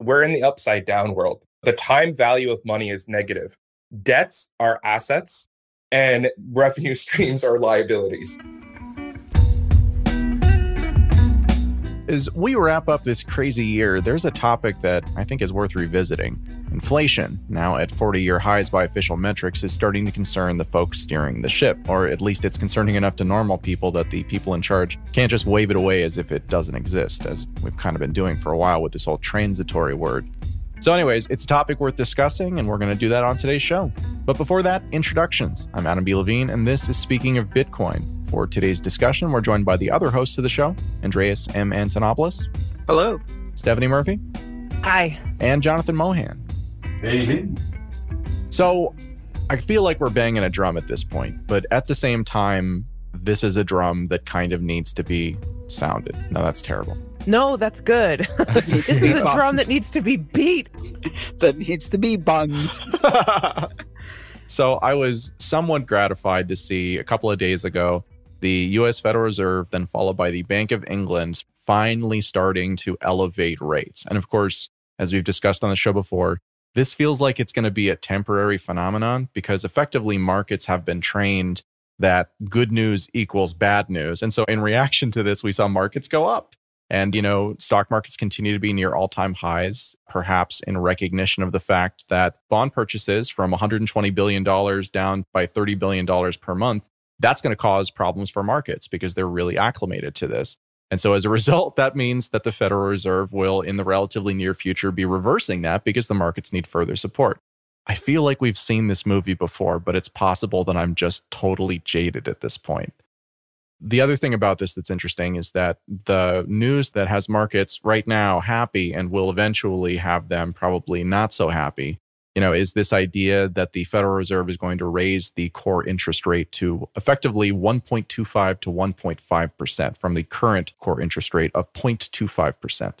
we're in the upside down world. The time value of money is negative. Debts are assets and revenue streams are liabilities. As we wrap up this crazy year, there's a topic that I think is worth revisiting. Inflation, now at 40 year highs by official metrics, is starting to concern the folks steering the ship, or at least it's concerning enough to normal people that the people in charge can't just wave it away as if it doesn't exist, as we've kind of been doing for a while with this whole transitory word. So, anyways, it's a topic worth discussing, and we're going to do that on today's show. But before that, introductions. I'm Adam B. Levine, and this is Speaking of Bitcoin. For today's discussion, we're joined by the other hosts of the show, Andreas M. Antonopoulos. Hello. Stephanie Murphy. Hi. And Jonathan Mohan. Hey. So I feel like we're banging a drum at this point, but at the same time, this is a drum that kind of needs to be sounded. No, that's terrible. No, that's good. this is a drum that needs to be beat. that needs to be bunged. so I was somewhat gratified to see a couple of days ago the US Federal Reserve, then followed by the Bank of England, finally starting to elevate rates. And of course, as we've discussed on the show before, this feels like it's going to be a temporary phenomenon because effectively markets have been trained that good news equals bad news. And so in reaction to this, we saw markets go up. And, you know, stock markets continue to be near all time highs, perhaps in recognition of the fact that bond purchases from $120 billion down by $30 billion per month that's going to cause problems for markets because they're really acclimated to this. And so as a result, that means that the Federal Reserve will, in the relatively near future, be reversing that because the markets need further support. I feel like we've seen this movie before, but it's possible that I'm just totally jaded at this point. The other thing about this that's interesting is that the news that has markets right now happy and will eventually have them probably not so happy you know, is this idea that the Federal Reserve is going to raise the core interest rate to effectively 1.25 to 1.5% from the current core interest rate of 0.25%.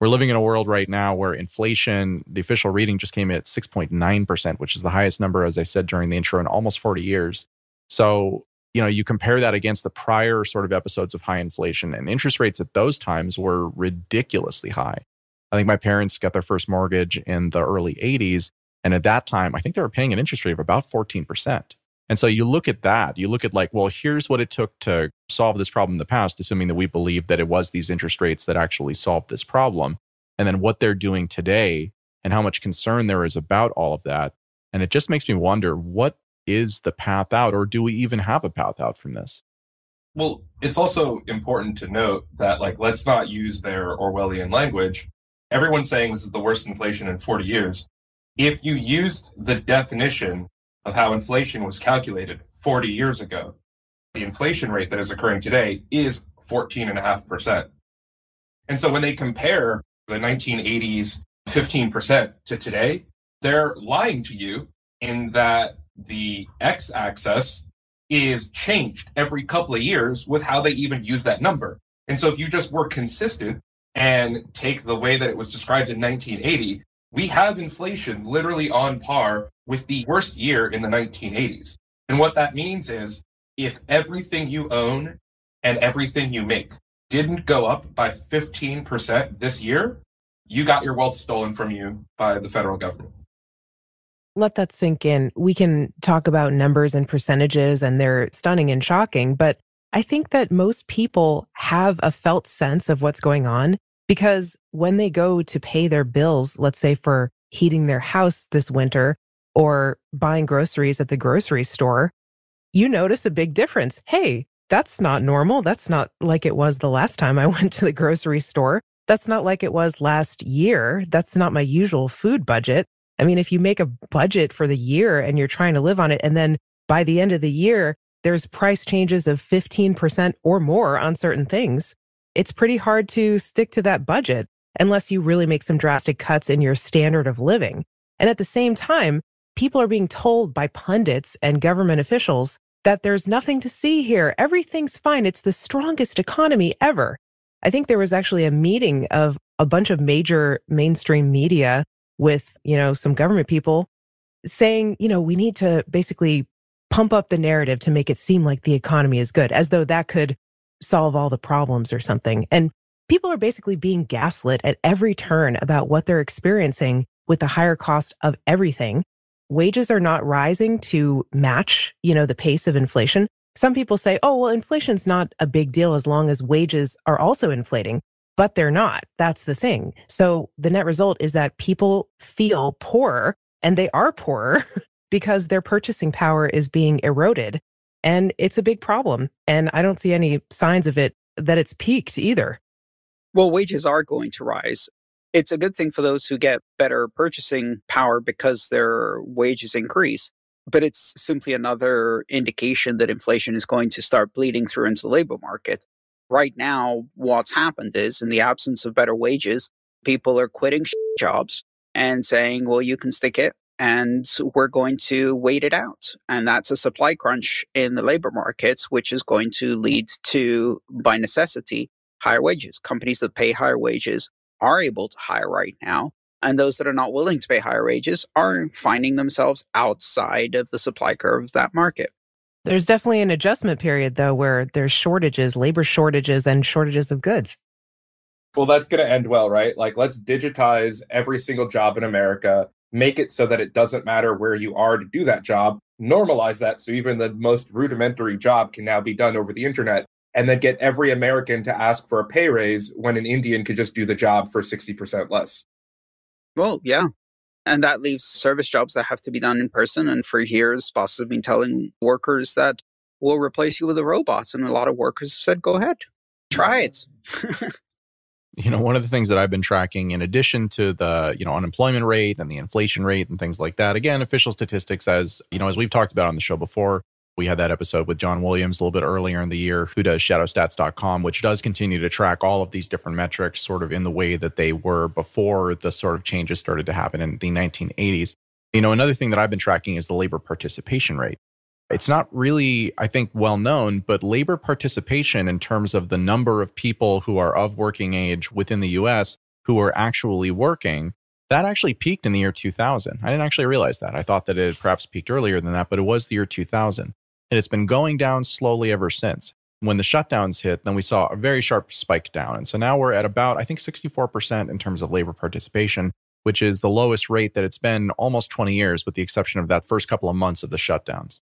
We're living in a world right now where inflation, the official reading just came in at 6.9%, which is the highest number, as I said during the intro, in almost 40 years. So, you know, you compare that against the prior sort of episodes of high inflation, and interest rates at those times were ridiculously high. I think my parents got their first mortgage in the early 80s, and at that time, I think they were paying an interest rate of about 14%. And so you look at that, you look at like, well, here's what it took to solve this problem in the past, assuming that we believe that it was these interest rates that actually solved this problem. And then what they're doing today and how much concern there is about all of that. And it just makes me wonder what is the path out, or do we even have a path out from this? Well, it's also important to note that, like, let's not use their Orwellian language. Everyone's saying this is the worst inflation in 40 years if you used the definition of how inflation was calculated 40 years ago, the inflation rate that is occurring today is 14.5%. And so when they compare the 1980s 15% to today, they're lying to you in that the x axis is changed every couple of years with how they even use that number. And so if you just were consistent and take the way that it was described in 1980 we have inflation literally on par with the worst year in the 1980s. And what that means is if everything you own and everything you make didn't go up by 15% this year, you got your wealth stolen from you by the federal government. Let that sink in. We can talk about numbers and percentages, and they're stunning and shocking, but I think that most people have a felt sense of what's going on. Because when they go to pay their bills, let's say for heating their house this winter or buying groceries at the grocery store, you notice a big difference. Hey, that's not normal. That's not like it was the last time I went to the grocery store. That's not like it was last year. That's not my usual food budget. I mean, if you make a budget for the year and you're trying to live on it, and then by the end of the year, there's price changes of 15% or more on certain things, it's pretty hard to stick to that budget unless you really make some drastic cuts in your standard of living. And at the same time, people are being told by pundits and government officials that there's nothing to see here. Everything's fine. It's the strongest economy ever. I think there was actually a meeting of a bunch of major mainstream media with, you know, some government people saying, you know, we need to basically pump up the narrative to make it seem like the economy is good, as though that could solve all the problems or something. And people are basically being gaslit at every turn about what they're experiencing with the higher cost of everything. Wages are not rising to match, you know, the pace of inflation. Some people say, oh, well, inflation's not a big deal as long as wages are also inflating, but they're not. That's the thing. So the net result is that people feel poorer and they are poorer because their purchasing power is being eroded. And it's a big problem. And I don't see any signs of it that it's peaked either. Well, wages are going to rise. It's a good thing for those who get better purchasing power because their wages increase. But it's simply another indication that inflation is going to start bleeding through into the labor market. Right now, what's happened is in the absence of better wages, people are quitting jobs and saying, well, you can stick it and we're going to wait it out. And that's a supply crunch in the labor markets, which is going to lead to, by necessity, higher wages. Companies that pay higher wages are able to hire right now. And those that are not willing to pay higher wages are finding themselves outside of the supply curve of that market. There's definitely an adjustment period, though, where there's shortages, labor shortages, and shortages of goods. Well, that's going to end well, right? Like, let's digitize every single job in America, make it so that it doesn't matter where you are to do that job, normalize that so even the most rudimentary job can now be done over the internet and then get every American to ask for a pay raise when an Indian could just do the job for 60% less. Well, yeah. And that leaves service jobs that have to be done in person. And for years, bosses have been telling workers that we'll replace you with a robot. And a lot of workers have said, go ahead, try it. you know, one of the things that I've been tracking in addition to the, you know, unemployment rate and the inflation rate and things like that, again, official statistics as, you know, as we've talked about on the show before, we had that episode with John Williams a little bit earlier in the year, who does shadowstats.com, which does continue to track all of these different metrics sort of in the way that they were before the sort of changes started to happen in the 1980s. You know, another thing that I've been tracking is the labor participation rate. It's not really, I think, well known, but labor participation in terms of the number of people who are of working age within the US who are actually working, that actually peaked in the year 2000. I didn't actually realize that. I thought that it had perhaps peaked earlier than that, but it was the year 2000 and it's been going down slowly ever since. When the shutdowns hit, then we saw a very sharp spike down. And so now we're at about, I think, 64% in terms of labor participation, which is the lowest rate that it's been almost 20 years, with the exception of that first couple of months of the shutdowns.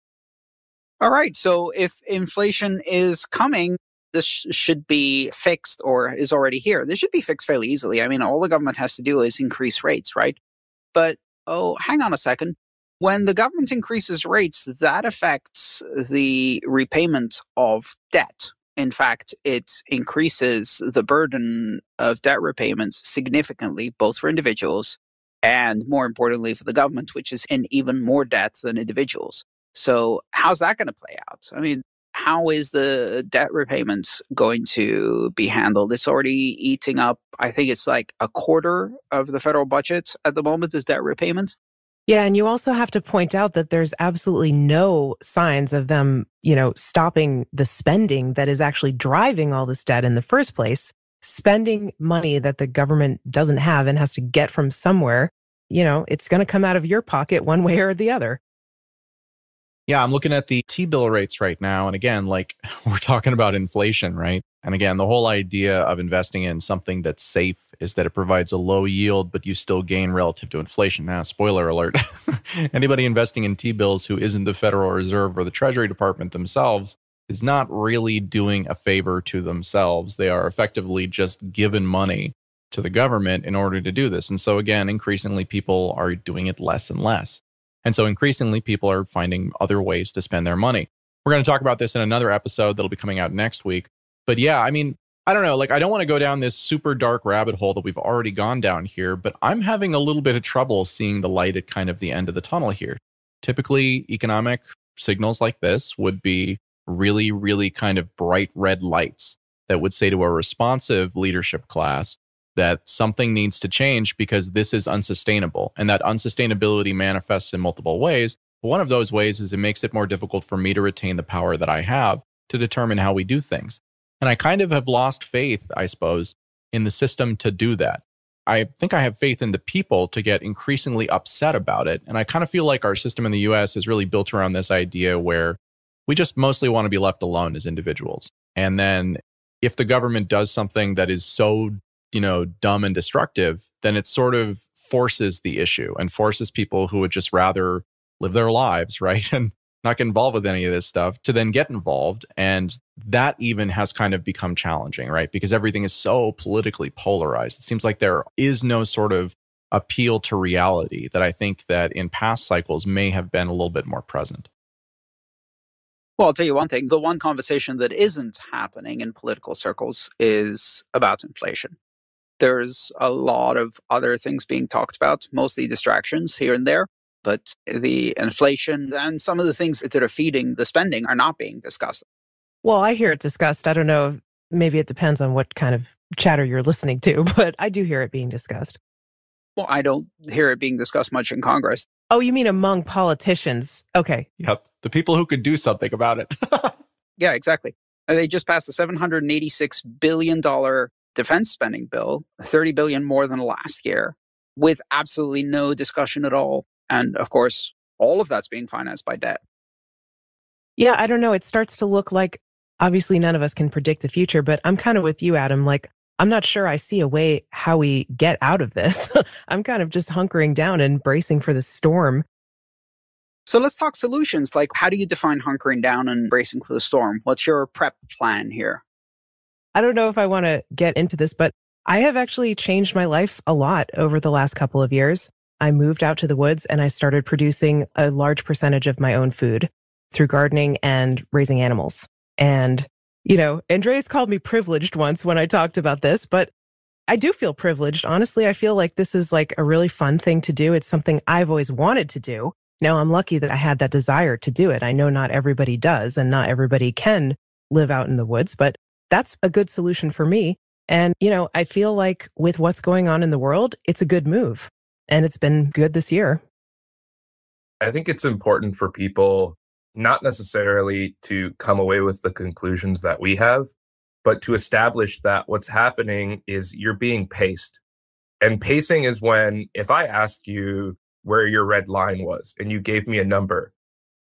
All right. So if inflation is coming, this should be fixed or is already here. This should be fixed fairly easily. I mean, all the government has to do is increase rates, right? But oh, hang on a second. When the government increases rates, that affects the repayment of debt. In fact, it increases the burden of debt repayments significantly, both for individuals and more importantly for the government, which is in even more debt than individuals. So, how's that going to play out? I mean, how is the debt repayment going to be handled? It's already eating up, I think it's like a quarter of the federal budget at the moment is debt repayment. Yeah, and you also have to point out that there's absolutely no signs of them, you know, stopping the spending that is actually driving all this debt in the first place. Spending money that the government doesn't have and has to get from somewhere, you know, it's going to come out of your pocket one way or the other. Yeah, I'm looking at the T bill rates right now. And again, like we're talking about inflation, right? And again, the whole idea of investing in something that's safe is that it provides a low yield, but you still gain relative to inflation. Now, spoiler alert anybody investing in T bills who isn't the Federal Reserve or the Treasury Department themselves is not really doing a favor to themselves. They are effectively just given money to the government in order to do this. And so, again, increasingly people are doing it less and less. And so, increasingly, people are finding other ways to spend their money. We're going to talk about this in another episode that'll be coming out next week. But yeah, I mean, I don't know. Like, I don't want to go down this super dark rabbit hole that we've already gone down here, but I'm having a little bit of trouble seeing the light at kind of the end of the tunnel here. Typically, economic signals like this would be really, really kind of bright red lights that would say to a responsive leadership class that something needs to change because this is unsustainable. And that unsustainability manifests in multiple ways. But one of those ways is it makes it more difficult for me to retain the power that I have to determine how we do things. And I kind of have lost faith, I suppose, in the system to do that. I think I have faith in the people to get increasingly upset about it. And I kind of feel like our system in the US is really built around this idea where we just mostly want to be left alone as individuals. And then if the government does something that is so, you know, dumb and destructive, then it sort of forces the issue and forces people who would just rather live their lives, right? And not get involved with any of this stuff to then get involved. And that even has kind of become challenging, right? Because everything is so politically polarized. It seems like there is no sort of appeal to reality that I think that in past cycles may have been a little bit more present. Well, I'll tell you one thing. The one conversation that isn't happening in political circles is about inflation. There's a lot of other things being talked about, mostly distractions here and there. But the inflation and some of the things that are feeding the spending are not being discussed. Well, I hear it discussed. I don't know. Maybe it depends on what kind of chatter you're listening to, but I do hear it being discussed. Well, I don't hear it being discussed much in Congress. Oh, you mean among politicians? Okay. Yep. The people who could do something about it. yeah, exactly. They just passed a $786 billion defense spending bill, 30 billion more than last year, with absolutely no discussion at all. And of course, all of that's being financed by debt. Yeah, I don't know. It starts to look like obviously none of us can predict the future, but I'm kind of with you, Adam. Like, I'm not sure I see a way how we get out of this. I'm kind of just hunkering down and bracing for the storm. So let's talk solutions. Like, how do you define hunkering down and bracing for the storm? What's your prep plan here? I don't know if I want to get into this, but I have actually changed my life a lot over the last couple of years. I moved out to the woods and I started producing a large percentage of my own food through gardening and raising animals. And, you know, Andreas called me privileged once when I talked about this, but I do feel privileged. Honestly, I feel like this is like a really fun thing to do. It's something I've always wanted to do. Now I'm lucky that I had that desire to do it. I know not everybody does and not everybody can live out in the woods, but that's a good solution for me. And, you know, I feel like with what's going on in the world, it's a good move and it's been good this year. I think it's important for people not necessarily to come away with the conclusions that we have, but to establish that what's happening is you're being paced. And pacing is when, if I asked you where your red line was and you gave me a number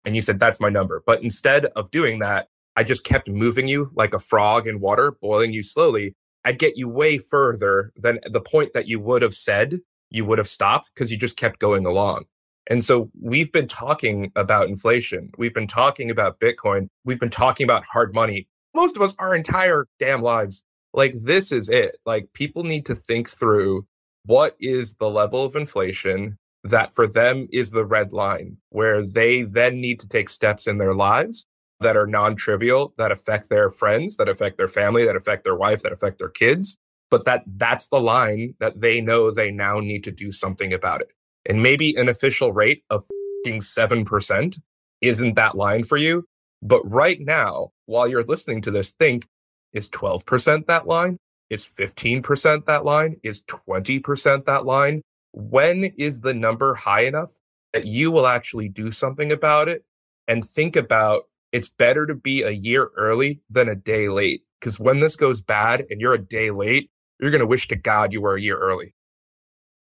and you said, that's my number. But instead of doing that, I just kept moving you like a frog in water, boiling you slowly. I'd get you way further than the point that you would have said you would have stopped because you just kept going along. And so we've been talking about inflation. We've been talking about Bitcoin. We've been talking about hard money. Most of us, our entire damn lives. Like, this is it. Like, people need to think through what is the level of inflation that for them is the red line, where they then need to take steps in their lives that are non trivial, that affect their friends, that affect their family, that affect their wife, that affect their kids, but that that's the line that they know they now need to do something about it. And maybe an official rate of 7% isn't that line for you. But right now, while you're listening to this, think is 12% that line? Is 15% that line? Is 20% that line? When is the number high enough that you will actually do something about it and think about it's better to be a year early than a day late? Because when this goes bad and you're a day late, you're going to wish to God you were a year early.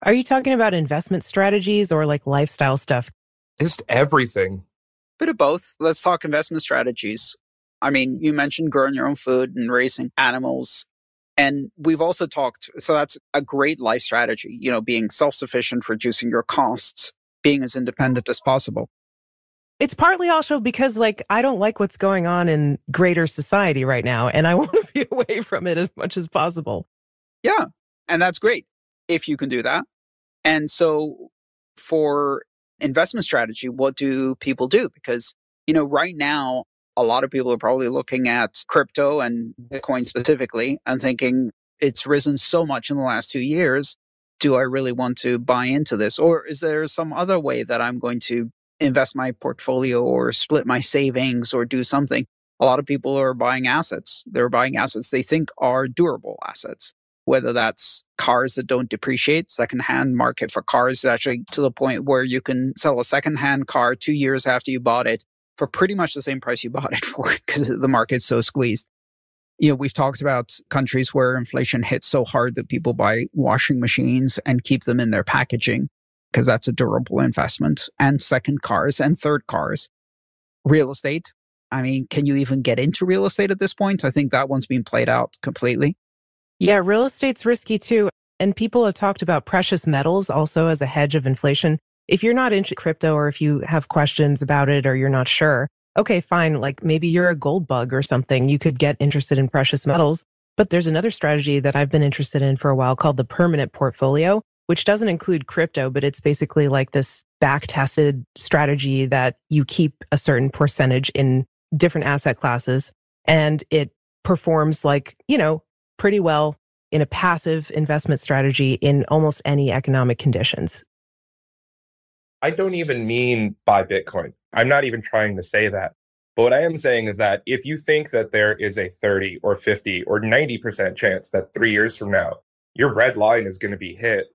Are you talking about investment strategies or like lifestyle stuff? Just everything. Bit of both. Let's talk investment strategies. I mean, you mentioned growing your own food and raising animals. And we've also talked, so that's a great life strategy, you know, being self sufficient, reducing your costs, being as independent as possible. It's partly also because, like, I don't like what's going on in greater society right now, and I want to be away from it as much as possible. Yeah. And that's great if you can do that. And so for investment strategy, what do people do? Because, you know, right now, a lot of people are probably looking at crypto and Bitcoin specifically and thinking it's risen so much in the last two years. Do I really want to buy into this? Or is there some other way that I'm going to invest my portfolio or split my savings or do something? A lot of people are buying assets. They're buying assets they think are durable assets whether that's cars that don't depreciate, secondhand market for cars actually to the point where you can sell a secondhand car two years after you bought it for pretty much the same price you bought it for because the market's so squeezed. You know, we've talked about countries where inflation hits so hard that people buy washing machines and keep them in their packaging because that's a durable investment and second cars and third cars. Real estate, I mean, can you even get into real estate at this point? I think that one's been played out completely. Yeah, real estate's risky too. And people have talked about precious metals also as a hedge of inflation. If you're not into crypto or if you have questions about it or you're not sure, okay, fine. Like maybe you're a gold bug or something. You could get interested in precious metals. But there's another strategy that I've been interested in for a while called the permanent portfolio, which doesn't include crypto, but it's basically like this back tested strategy that you keep a certain percentage in different asset classes and it performs like, you know, pretty well in a passive investment strategy in almost any economic conditions. I don't even mean buy Bitcoin. I'm not even trying to say that. But what I am saying is that if you think that there is a 30 or 50 or 90% chance that three years from now, your red line is going to be hit,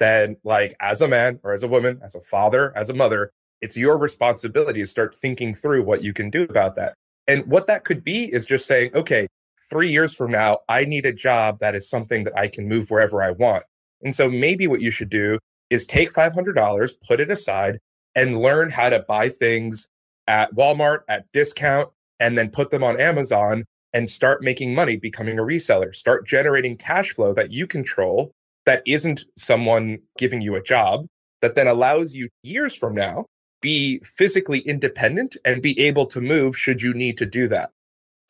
then, like, as a man or as a woman, as a father, as a mother, it's your responsibility to start thinking through what you can do about that. And what that could be is just saying, okay, three years from now, I need a job that is something that I can move wherever I want. And so maybe what you should do is take $500, put it aside, and learn how to buy things at Walmart at discount and then put them on Amazon and start making money becoming a reseller. Start generating cash flow that you control that isn't someone giving you a job that then allows you years from now be physically independent and be able to move should you need to do that.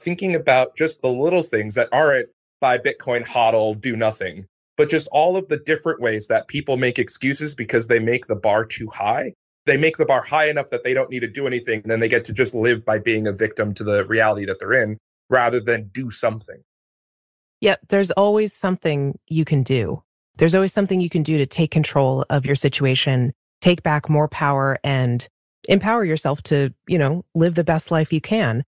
Thinking about just the little things that aren't buy Bitcoin, hodl, do nothing, but just all of the different ways that people make excuses because they make the bar too high. They make the bar high enough that they don't need to do anything. And then they get to just live by being a victim to the reality that they're in rather than do something. Yeah, there's always something you can do. There's always something you can do to take control of your situation take back more power and empower yourself to, you know, live the best life you can.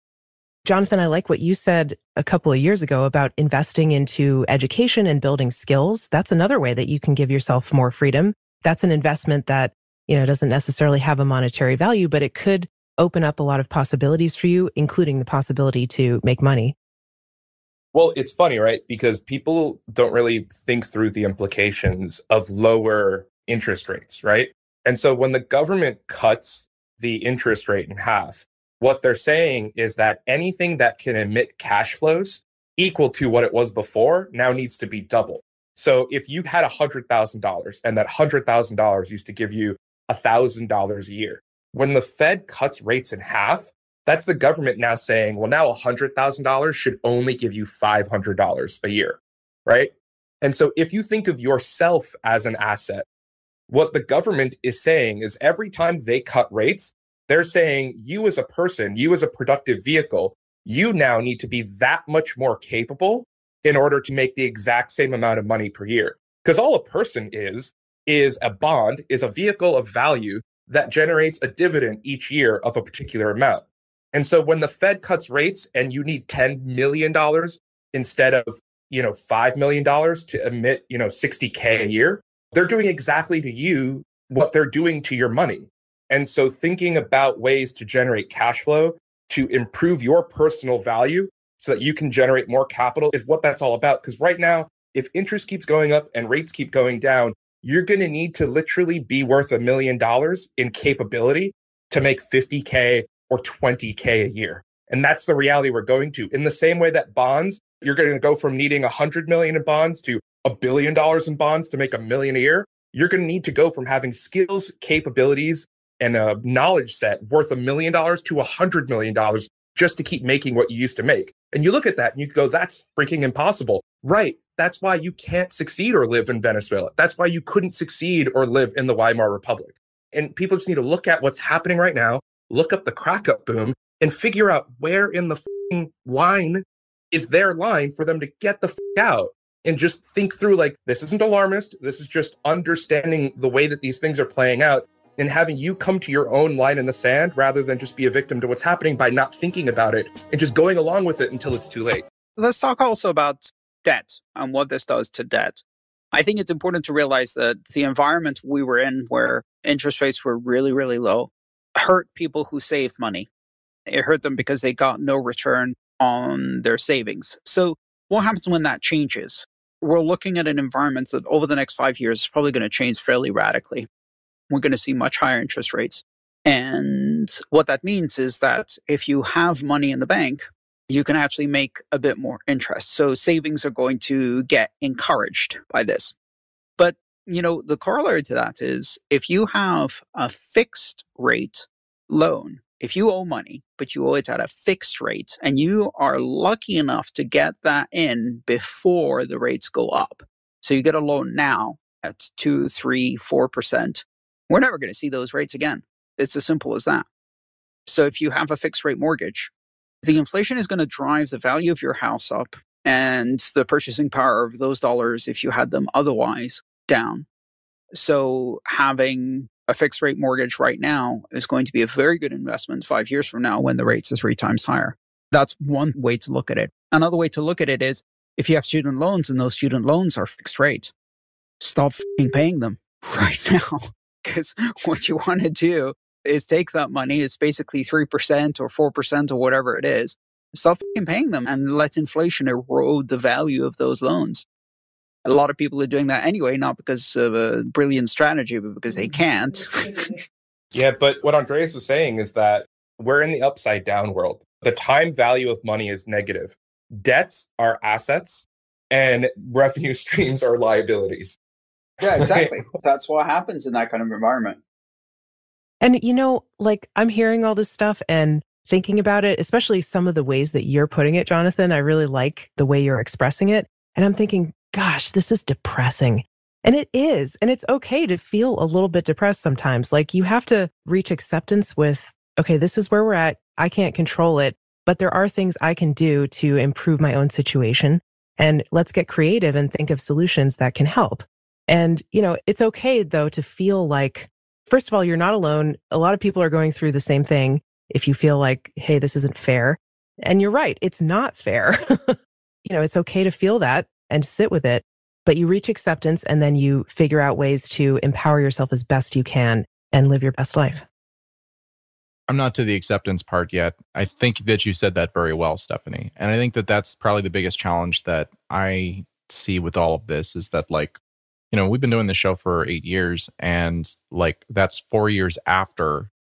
Jonathan, I like what you said a couple of years ago about investing into education and building skills. That's another way that you can give yourself more freedom. That's an investment that, you know, doesn't necessarily have a monetary value, but it could open up a lot of possibilities for you, including the possibility to make money. Well, it's funny, right? Because people don't really think through the implications of lower interest rates, right? And so when the government cuts the interest rate in half, what they're saying is that anything that can emit cash flows equal to what it was before now needs to be double. So if you had $100,000 and that $100,000 used to give you $1,000 a year, when the Fed cuts rates in half, that's the government now saying, well, now $100,000 should only give you $500 a year, right? And so if you think of yourself as an asset, what the government is saying is every time they cut rates, they're saying you as a person, you as a productive vehicle, you now need to be that much more capable in order to make the exact same amount of money per year. Because all a person is, is a bond, is a vehicle of value that generates a dividend each year of a particular amount. And so when the Fed cuts rates and you need $10 million instead of, you know, $5 million to emit, you know, 60K a year, they're doing exactly to you what they're doing to your money. And so thinking about ways to generate cash flow to improve your personal value so that you can generate more capital is what that's all about. Because right now, if interest keeps going up and rates keep going down, you're going to need to literally be worth a million dollars in capability to make 50K or 20K a year. And that's the reality we're going to. In the same way that bonds, you're going to go from needing 100 million in bonds to a billion dollars in bonds to make a million a year, you're going to need to go from having skills, capabilities, and a knowledge set worth a million dollars to a hundred million dollars just to keep making what you used to make. And you look at that and you go, that's freaking impossible. Right. That's why you can't succeed or live in Venezuela. That's why you couldn't succeed or live in the Weimar Republic. And people just need to look at what's happening right now, look up the crack up boom, and figure out where in the line is their line for them to get the out and just think through like this isn't alarmist. This is just understanding the way that these things are playing out and having you come to your own line in the sand rather than just be a victim to what's happening by not thinking about it and just going along with it until it's too late. Let's talk also about debt and what this does to debt. I think it's important to realize that the environment we were in where interest rates were really really low hurt people who saved money it hurt them because they got no return on their savings so what happens when that changes we're looking at an environment that over the next five years is probably going to change fairly radically. We're going to see much higher interest rates. And what that means is that if you have money in the bank, you can actually make a bit more interest. So savings are going to get encouraged by this. But, you know, the corollary to that is if you have a fixed rate loan, if you owe money, but you owe it at a fixed rate and you are lucky enough to get that in before the rates go up. So you get a loan now at two, three, four percent. We're never going to see those rates again. It's as simple as that. So if you have a fixed rate mortgage, the inflation is going to drive the value of your house up and the purchasing power of those dollars, if you had them otherwise, down. So having a fixed rate mortgage right now is going to be a very good investment five years from now when the rates are three times higher. That's one way to look at it. Another way to look at it is if you have student loans and those student loans are fixed rate, stop paying them right now. Because what you want to do is take that money, it's basically 3% or 4% or whatever it is, stop paying them and let inflation erode the value of those loans. A lot of people are doing that anyway, not because of a brilliant strategy, but because they can't. yeah, but what Andreas was saying is that we're in the upside down world. The time value of money is negative. Debts are assets and revenue streams are liabilities. Yeah, exactly. That's what happens in that kind of environment. And, you know, like I'm hearing all this stuff and thinking about it, especially some of the ways that you're putting it, Jonathan. I really like the way you're expressing it. And I'm thinking, gosh, this is depressing. And it is. And it's okay to feel a little bit depressed sometimes. Like you have to reach acceptance with, okay, this is where we're at. I can't control it, but there are things I can do to improve my own situation. And let's get creative and think of solutions that can help. And, you know, it's okay though to feel like, first of all, you're not alone. A lot of people are going through the same thing. If you feel like, hey, this isn't fair. And you're right, it's not fair. you know, it's okay to feel that and sit with it, but you reach acceptance and then you figure out ways to empower yourself as best you can and live your best life. I'm not to the acceptance part yet. I think that you said that very well, Stephanie. And I think that that's probably the biggest challenge that I see with all of this is that, like, you know, we've been doing this show for eight years, and like, that's four years after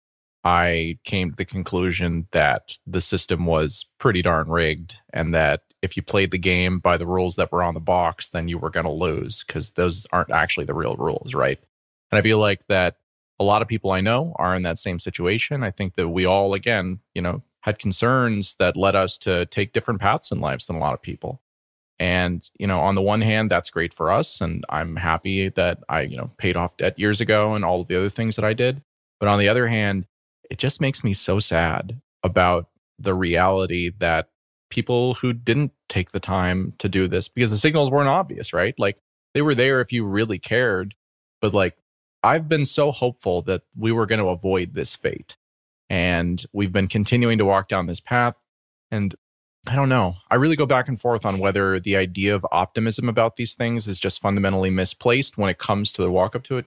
I came to the conclusion that the system was pretty darn rigged and that if you played the game by the rules that were on the box, then you were going to lose because those aren't actually the real rules, right? And I feel like that a lot of people I know are in that same situation. I think that we all, again, you know, had concerns that led us to take different paths in lives than a lot of people. And, you know, on the one hand, that's great for us. And I'm happy that I, you know, paid off debt years ago and all of the other things that I did. But on the other hand, it just makes me so sad about the reality that people who didn't take the time to do this because the signals weren't obvious, right? Like they were there if you really cared. But like I've been so hopeful that we were going to avoid this fate. And we've been continuing to walk down this path. And I don't know. I really go back and forth on whether the idea of optimism about these things is just fundamentally misplaced when it comes to the walk up to it.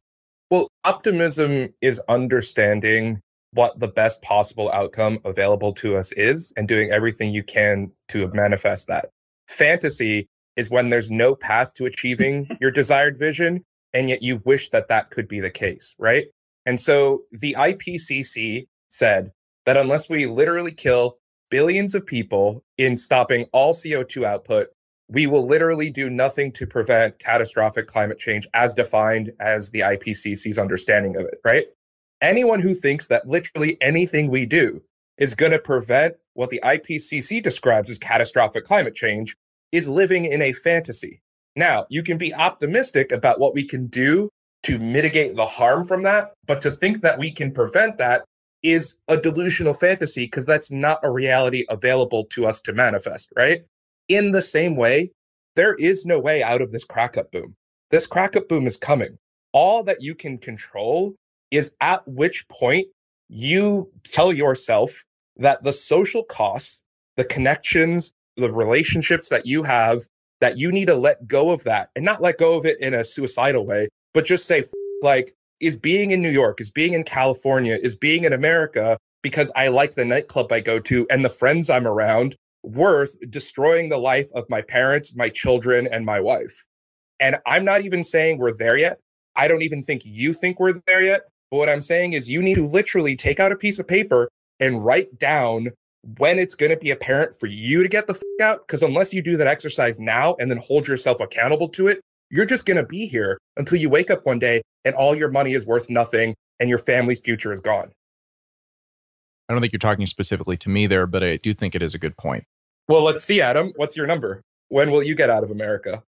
Well, optimism is understanding what the best possible outcome available to us is and doing everything you can to manifest that. Fantasy is when there's no path to achieving your desired vision and yet you wish that that could be the case, right? And so the IPCC said that unless we literally kill billions of people in stopping all CO2 output, we will literally do nothing to prevent catastrophic climate change as defined as the IPCC's understanding of it, right? Anyone who thinks that literally anything we do is going to prevent what the IPCC describes as catastrophic climate change is living in a fantasy. Now, you can be optimistic about what we can do to mitigate the harm from that, but to think that we can prevent that is a delusional fantasy because that's not a reality available to us to manifest, right? In the same way, there is no way out of this crack up boom. This crack up boom is coming. All that you can control is at which point you tell yourself that the social costs, the connections, the relationships that you have, that you need to let go of that and not let go of it in a suicidal way, but just say, like, is being in New York, is being in California, is being in America because I like the nightclub I go to and the friends I'm around worth destroying the life of my parents, my children, and my wife. And I'm not even saying we're there yet. I don't even think you think we're there yet But what I'm saying is you need to literally take out a piece of paper and write down when it's going to be apparent for you to get the fuck out. Because unless you do that exercise now and then hold yourself accountable to it, you're just going to be here until you wake up one day and all your money is worth nothing and your family's future is gone. I don't think you're talking specifically to me there, but I do think it is a good point. Well, let's see, Adam. What's your number? When will you get out of America?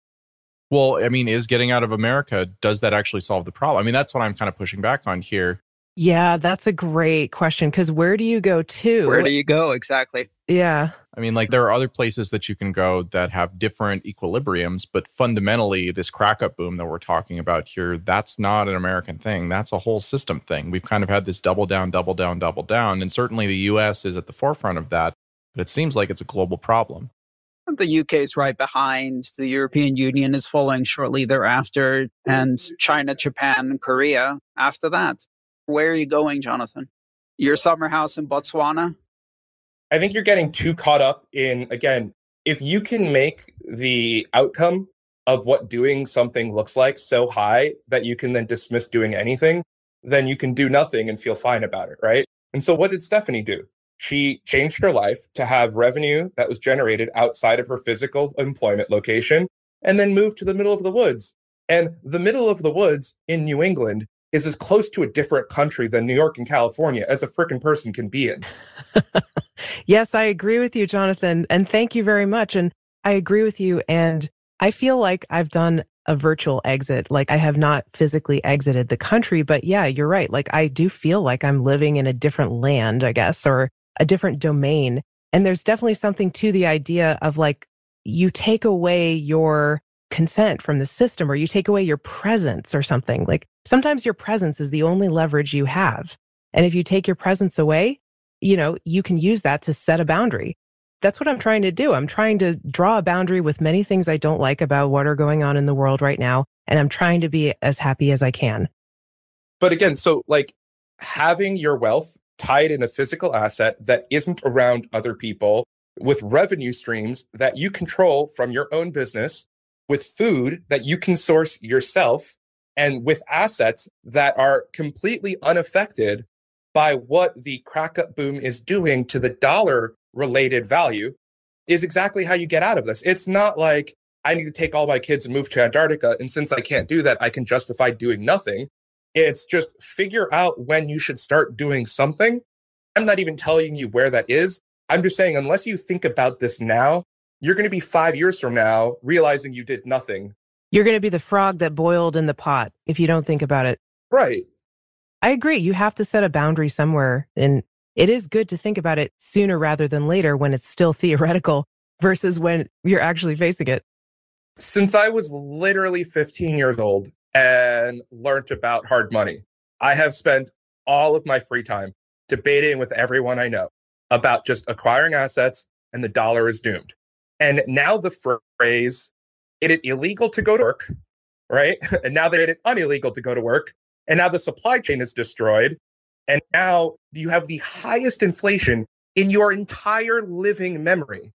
Well, I mean, is getting out of America, does that actually solve the problem? I mean, that's what I'm kind of pushing back on here. Yeah, that's a great question because where do you go to? Where do you go exactly? Yeah. I mean, like there are other places that you can go that have different equilibriums, but fundamentally, this crack up boom that we're talking about here, that's not an American thing. That's a whole system thing. We've kind of had this double down, double down, double down. And certainly the US is at the forefront of that, but it seems like it's a global problem. The UK is right behind. The European Union is following shortly thereafter, and China, Japan, Korea after that. Where are you going, Jonathan? Your summer house in Botswana? I think you're getting too caught up in, again, if you can make the outcome of what doing something looks like so high that you can then dismiss doing anything, then you can do nothing and feel fine about it, right? And so, what did Stephanie do? She changed her life to have revenue that was generated outside of her physical employment location and then moved to the middle of the woods. And the middle of the woods in New England is as close to a different country than New York and California as a freaking person can be in. yes, I agree with you, Jonathan. And thank you very much. And I agree with you. And I feel like I've done a virtual exit. Like I have not physically exited the country, but yeah, you're right. Like I do feel like I'm living in a different land, I guess, or a different domain. And there's definitely something to the idea of like you take away your consent from the system or you take away your presence or something. Like sometimes your presence is the only leverage you have. And if you take your presence away, you know, you can use that to set a boundary. That's what I'm trying to do. I'm trying to draw a boundary with many things I don't like about what are going on in the world right now. And I'm trying to be as happy as I can. But again, so like having your wealth tied in a physical asset that isn't around other people with revenue streams that you control from your own business with food that you can source yourself and with assets that are completely unaffected by what the crack up boom is doing to the dollar related value is exactly how you get out of this. It's not like I need to take all my kids and move to Antarctica. And since I can't do that, I can justify doing nothing. It's just figure out when you should start doing something. I'm not even telling you where that is. I'm just saying, unless you think about this now, you're going to be five years from now realizing you did nothing. You're going to be the frog that boiled in the pot if you don't think about it. Right. I agree. You have to set a boundary somewhere. And it is good to think about it sooner rather than later when it's still theoretical versus when you're actually facing it. Since I was literally 15 years old and learned about hard money, I have spent all of my free time debating with everyone I know about just acquiring assets and the dollar is doomed. And now the phrase, it is illegal to go to work, right? And now they made it unillegal to go to work. And now the supply chain is destroyed. And now you have the highest inflation in your entire living memory.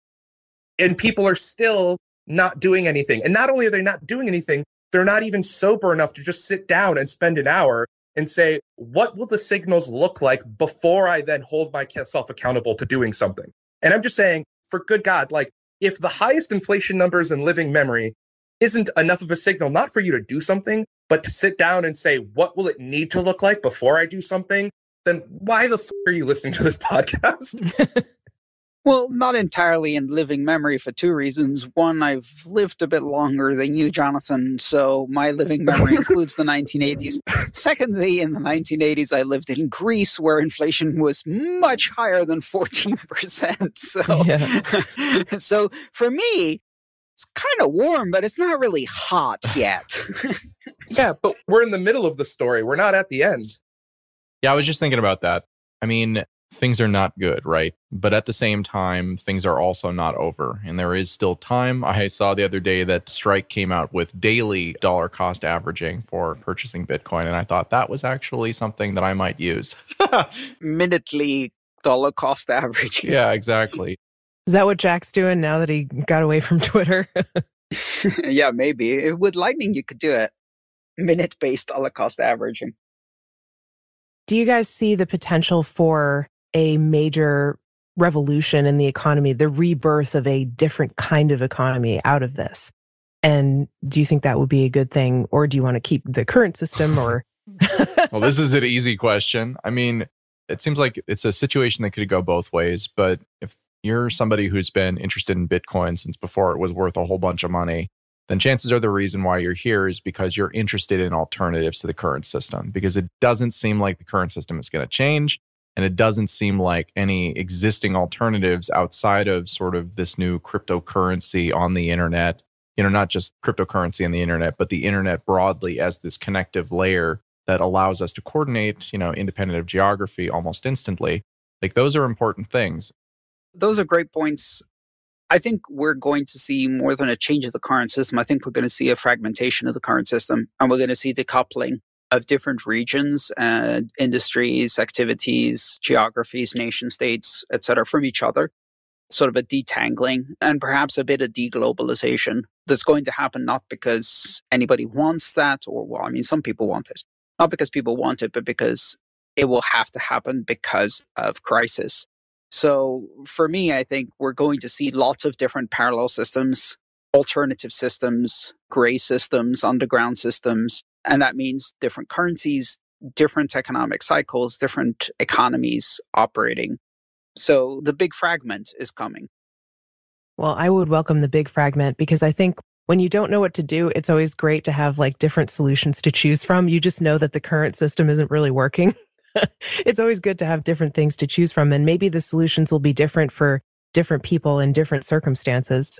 And people are still not doing anything. And not only are they not doing anything, they're not even sober enough to just sit down and spend an hour and say, what will the signals look like before I then hold myself accountable to doing something? And I'm just saying, for good God, like if the highest inflation numbers in living memory isn't enough of a signal, not for you to do something, but to sit down and say, what will it need to look like before I do something? Then why the f- are you listening to this podcast? well, not entirely in living memory for two reasons. One, I've lived a bit longer than you, Jonathan, so my living memory includes the 1980s. Secondly, in the 1980s, I lived in Greece where inflation was much higher than 14%. So, yeah. so for me, it's kind of warm, but it's not really hot yet. yeah, but we're in the middle of the story. We're not at the end. Yeah, I was just thinking about that. I mean, things are not good, right? But at the same time, things are also not over. And there is still time. I saw the other day that Strike came out with daily dollar cost averaging for purchasing Bitcoin. And I thought that was actually something that I might use. Minutely dollar cost averaging. Yeah, exactly. Is that what Jack's doing now that he got away from Twitter? yeah, maybe. With Lightning, you could do it minute based dollar cost averaging. do you guys see the potential for a major revolution in the economy, the rebirth of a different kind of economy out of this? And do you think that would be a good thing, or do you want to keep the current system? Or well, this is an easy question. I mean, it seems like it's a situation that could go both ways. But if you're somebody who's been interested in Bitcoin since before it was worth a whole bunch of money, then chances are the reason why you're here is because you're interested in alternatives to the current system. Because it doesn't seem like the current system is going to change. And it doesn't seem like any existing alternatives outside of sort of this new cryptocurrency on the internet you know, not just cryptocurrency on the internet, but the internet broadly as this connective layer that allows us to coordinate, you know, independent of geography almost instantly. Like those are important things. Those are great points. I think we're going to see more than a change of the current system. I think we're going to see a fragmentation of the current system and we're going to see decoupling of different regions and industries, activities, geographies, nation states, etc., from each other sort of a detangling and perhaps a bit of deglobalization that's going to happen not because anybody wants that or well i mean some people want it not because people want it but because it will have to happen because of crisis so for me i think we're going to see lots of different parallel systems alternative systems gray systems underground systems and that means different currencies different economic cycles different economies operating so the big fragment is coming. Well, I would welcome the big fragment because I think when you don't know what to do, it's always great to have like different solutions to choose from. You just know that the current system isn't really working. it's always good to have different things to choose from. And maybe the solutions will be different for different people in different circumstances.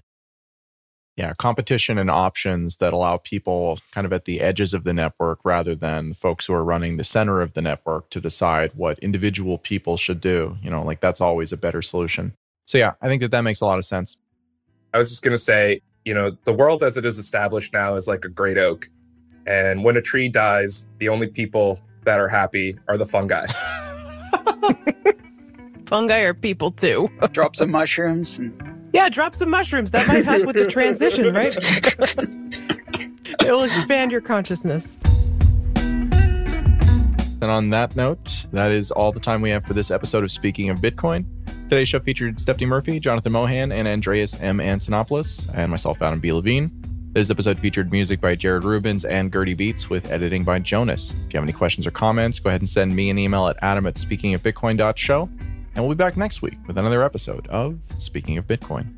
Yeah, competition and options that allow people kind of at the edges of the network rather than folks who are running the center of the network to decide what individual people should do. You know, like that's always a better solution. So, yeah, I think that that makes a lot of sense. I was just going to say, you know, the world as it is established now is like a great oak. And when a tree dies, the only people that are happy are the fungi. fungi are people too. Drop some mushrooms and yeah, drop some mushrooms. That might help with the transition, right? it will expand your consciousness. And on that note, that is all the time we have for this episode of Speaking of Bitcoin. Today's show featured Stephanie Murphy, Jonathan Mohan, and Andreas M. Antonopoulos, and myself, Adam B. Levine. This episode featured music by Jared Rubens and Gurtybeats with editing by Jonas. If you have any questions or comments, go ahead and send me an email at adam at speakingofbitcoin.show. And we'll be back next week with another episode of Speaking of Bitcoin.